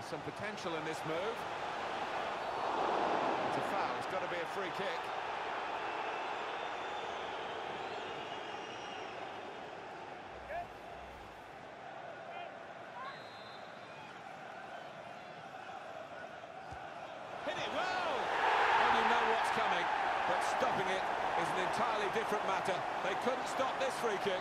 There's some potential in this move. It's a foul, it's got to be a free kick. But stopping it is an entirely different matter. They couldn't stop this free kick.